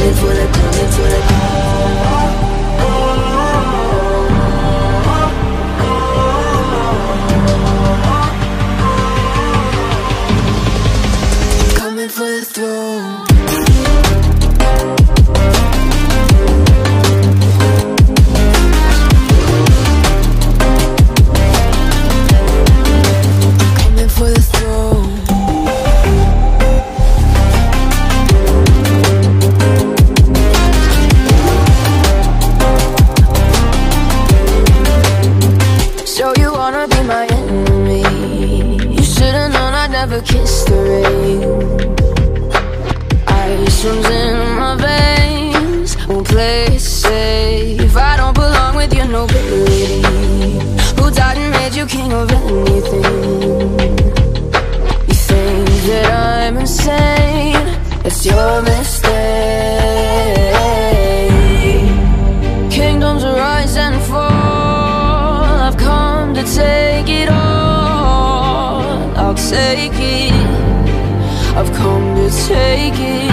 coming for the, coming for the. wanna be my enemy You should've known I'd never kiss the rain. Ice runs in my veins Won't play it safe I don't belong with you, nobody Who died and made you king of anything? take it.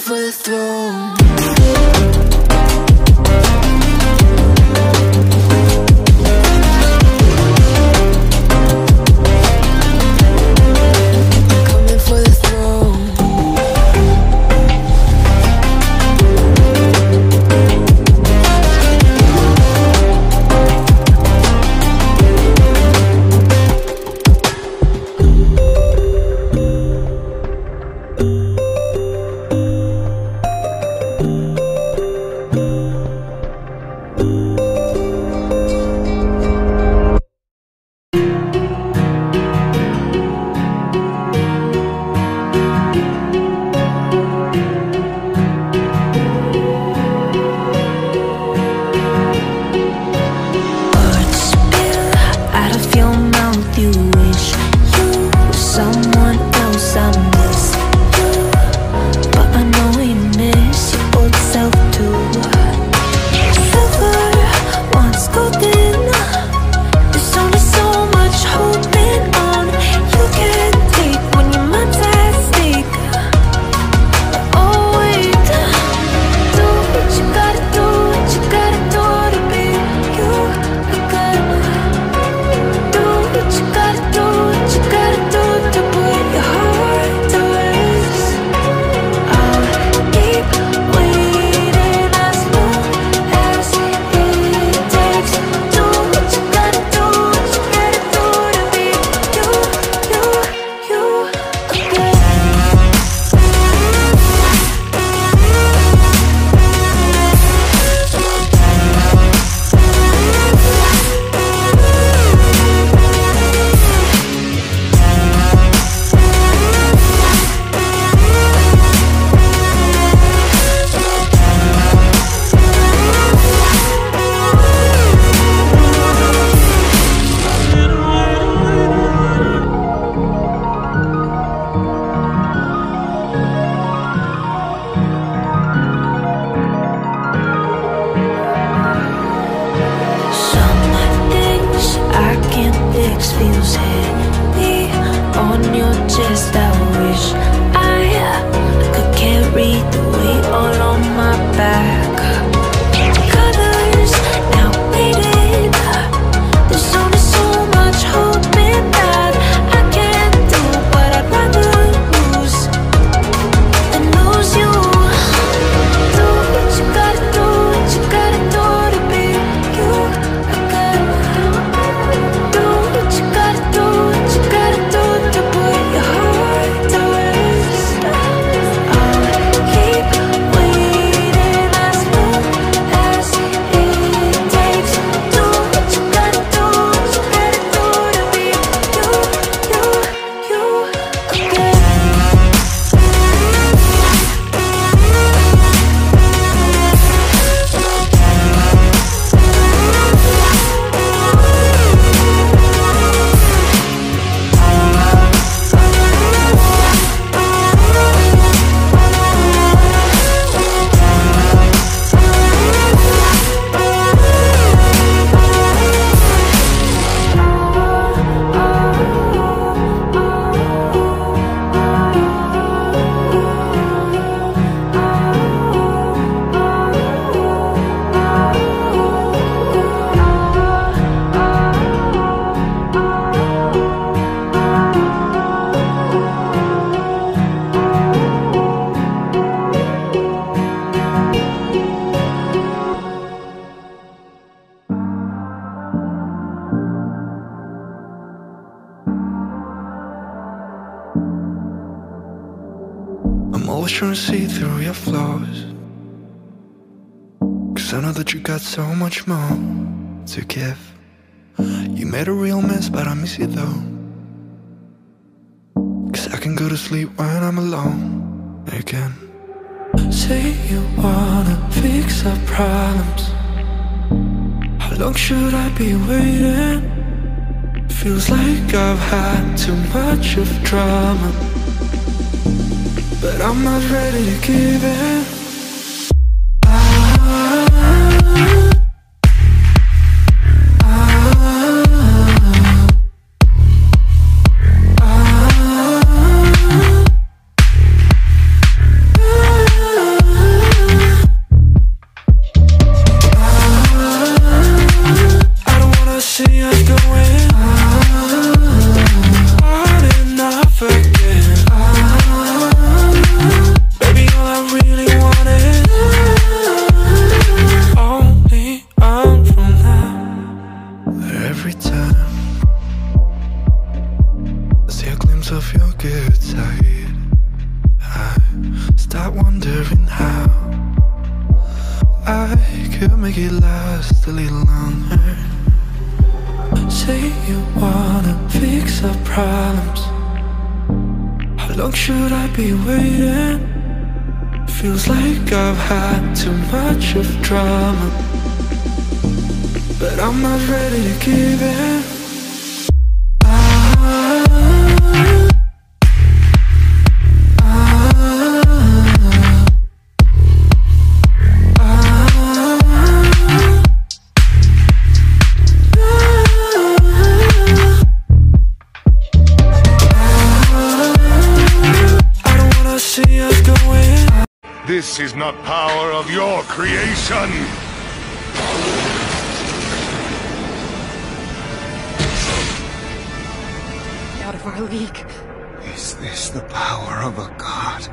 for the throne. Blush and see through your flaws. Cause I know that you got so much more to give. You made a real mess, but I miss you though. Cause I can go to sleep when I'm alone again. Say you wanna fix our problems. How long should I be waiting? Feels like I've had too much of drama. But I'm not ready to give in. Could make it last a little longer. Say you wanna fix our problems. How long should I be waiting? Feels like I've had too much of drama. But I'm not ready to give in. This is not power of your creation! Out of our league. Is this the power of a god?